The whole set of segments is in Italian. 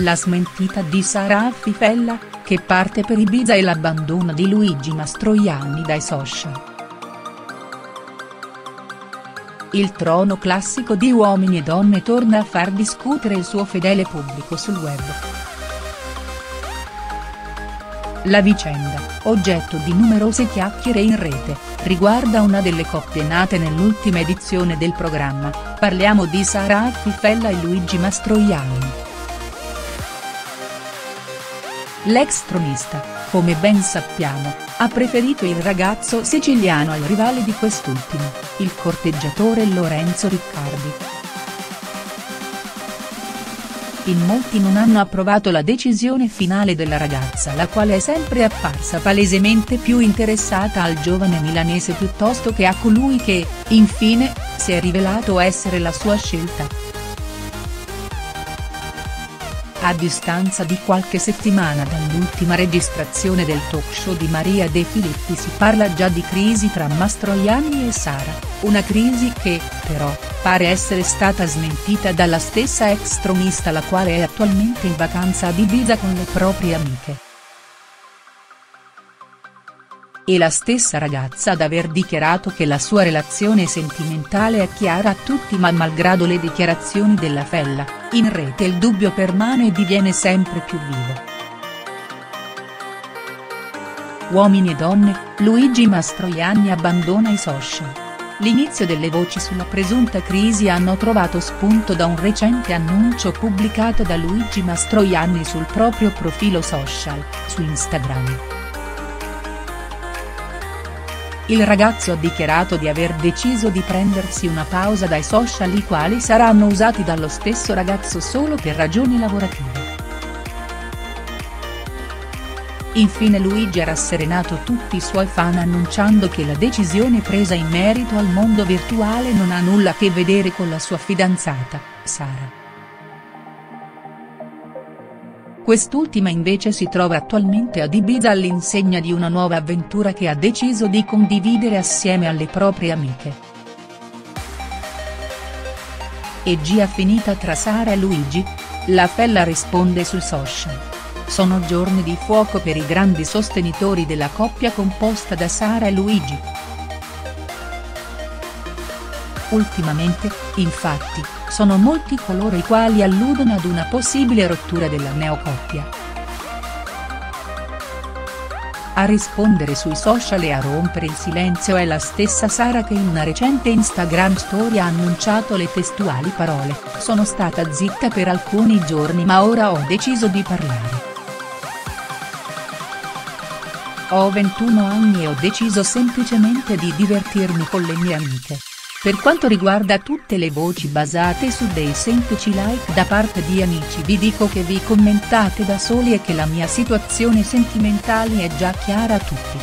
La smentita di Sara Fifella, che parte per Ibiza e l'abbandono di Luigi Mastroianni dai social. Il trono classico di Uomini e Donne torna a far discutere il suo fedele pubblico sul web. La vicenda, oggetto di numerose chiacchiere in rete, riguarda una delle coppie nate nell'ultima edizione del programma, parliamo di Sara Fifella e Luigi Mastroianni. L'ex tronista, come ben sappiamo, ha preferito il ragazzo siciliano al rivale di quest'ultimo, il corteggiatore Lorenzo Riccardi. In molti non hanno approvato la decisione finale della ragazza la quale è sempre apparsa palesemente più interessata al giovane milanese piuttosto che a colui che, infine, si è rivelato essere la sua scelta. A distanza di qualche settimana dall'ultima registrazione del talk show di Maria De Filippi si parla già di crisi tra Mastroianni e Sara, una crisi che, però, pare essere stata smentita dalla stessa ex tronista la quale è attualmente in vacanza ad Ibiza con le proprie amiche e la stessa ragazza ad aver dichiarato che la sua relazione sentimentale è chiara a tutti ma malgrado le dichiarazioni della Fella, in rete il dubbio permane e diviene sempre più vivo. Uomini e donne, Luigi Mastroianni abbandona i social. L'inizio delle voci sulla presunta crisi hanno trovato spunto da un recente annuncio pubblicato da Luigi Mastroianni sul proprio profilo social, su Instagram. Il ragazzo ha dichiarato di aver deciso di prendersi una pausa dai social i quali saranno usati dallo stesso ragazzo solo per ragioni lavorative. Infine Luigi ha rasserenato tutti i suoi fan annunciando che la decisione presa in merito al mondo virtuale non ha nulla a che vedere con la sua fidanzata, Sara. Quest'ultima invece si trova attualmente ad Ibiza all'insegna di una nuova avventura che ha deciso di condividere assieme alle proprie amiche. E Gia finita tra Sara e Luigi? La Fella risponde sui social. Sono giorni di fuoco per i grandi sostenitori della coppia composta da Sara e Luigi. Ultimamente, infatti, sono molti coloro i quali alludono ad una possibile rottura della neocoppia. A rispondere sui social e a rompere il silenzio è la stessa Sara che in una recente Instagram story ha annunciato le testuali parole, sono stata zitta per alcuni giorni ma ora ho deciso di parlare. Ho 21 anni e ho deciso semplicemente di divertirmi con le mie amiche. Per quanto riguarda tutte le voci basate su dei semplici like da parte di amici vi dico che vi commentate da soli e che la mia situazione sentimentale è già chiara a tutti.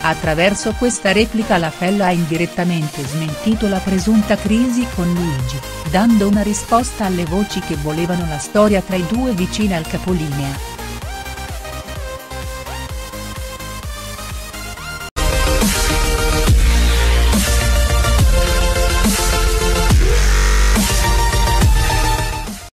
Attraverso questa replica la Fella ha indirettamente smentito la presunta crisi con Luigi, dando una risposta alle voci che volevano la storia tra i due vicine al capolinea.